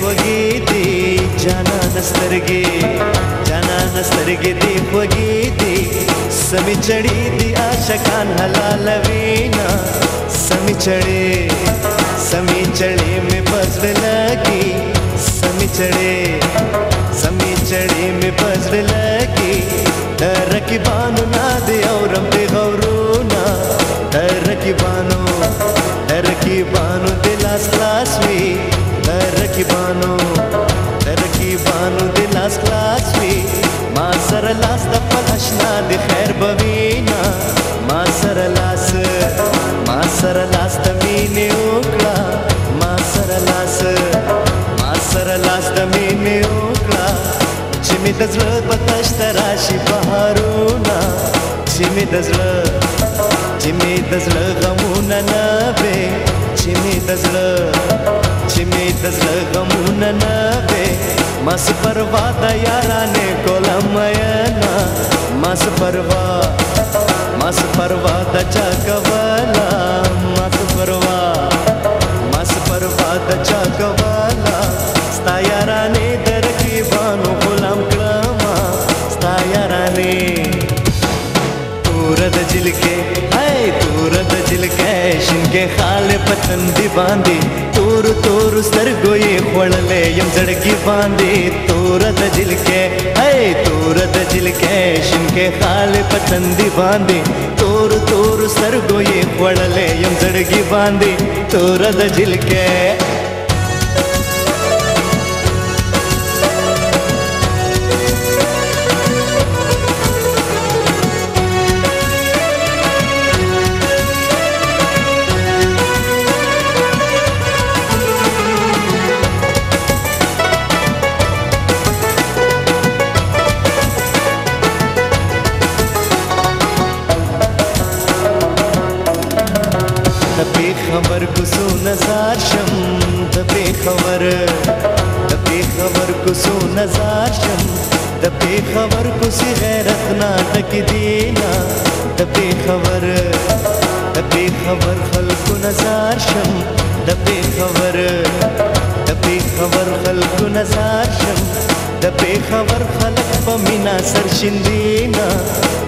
ಹೋಗಿದೆ ಜಾನಾನ ಸ್ತರಿಗೆ ಜಾನಾನ ಸ್ತರಿಗೆ ದೇವ್ ಹೋಗಿದೆ ಸಮಿ ಚಡಿದಿ ಆಶಕಾನ್ ಹಲಾಲವೇನ ಸಮಿ ಚಡೆ ಸಮಿ ಚಡೆ ಮೆ ಬಸ್ರ ಲಗಿ ಸಮಿ ಚಡೆ ಸಮಿ ಚಡೆ ಮೆ ಬಸ್ರ ಲಗಿ ತರಕಿ ಬಾನು ನಾದೆ ಅವ್ರ ಅಂಬೆ ಗೌರೂನ ತರಕಿ ಬಾನು ತರಕಿ ಬಾನು ದಿಲಾಸ್ ಕ್ಲಾಸ್ ಮೇ د خیر بوینا ما سره لاس ما سره لاس د مینې وکړه ما سره لاس ما سره لاس د مینې وکړه چې مې د زړه په تشت راشي بهارونه چې مې د زړه چې مې د زړه غمونه نه وې چې مې د زړه چې مې د زړه غمونه نه وې ما سپروا د یارانه پروا مس پروا د چا کولا مس پروا مس پروا د چا کولا ستا یارانه در کې بانو غلام کلاما ستا یارانه تور د جلکه اے تور د جلکه شینګه خال پتن دی باندې तोर तोर सर गोये पड़ले यम जड़की बांधे तोरत दजिल के हे तोर दजिल के शिमके खाल पतंदी बांधे तोर तोर सर गोये पड़ले यम जड़की बांधे तोरत दजिल के خبر کوسو نزار شم د بې خبر د بې خبر کوسو نزار شم د بې خبر کوسي غیرت نا ټک دینا د بې خبر د بې خبر خلکو نزار شم د بې خبر د بې خبر خلکو نزار شم د بې خبر خلک په مینا سر شیندینا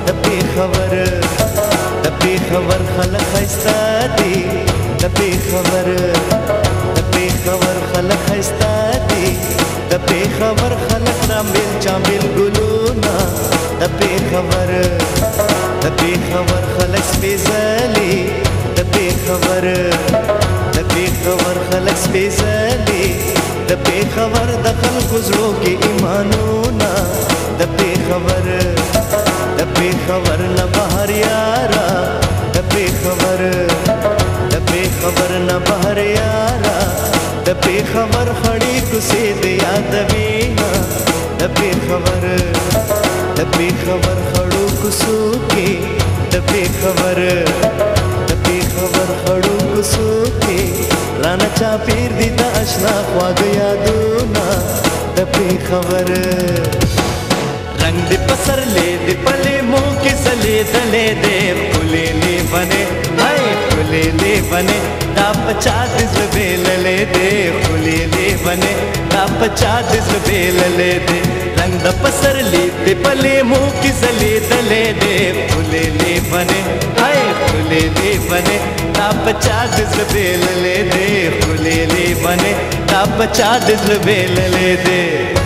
د بې خبر د بې خبر خلک خسته دي د پی خبر د پی خبر خلک خستا دي د پی خبر خلک رامل چامل ګلونا د پی خبر د پی خبر خلک سپېزلي د پی خبر د پی خبر خلک سپېزلي د پی خبر د خلکو زړو کې ایمانو خبر نه بهر یارا د پی خبر خړې کوسې د یاد وینا د پی خبر د پی خبر خړو کوسو کې د پی خبر د پی خبر خړو کوسو کې رانه چا پیر دي د آشنا خواږه یادونه د پی خبر खुलेले बने दापचाद सुबेल ले दे ले बने दापचाद सुबेल ले दे रंग पसर लेते पले मुँह किस ले दले दे ले बने हाय ले बने दापचाद सुबेल ले दे ले बने दापचाद सुबेल ले दे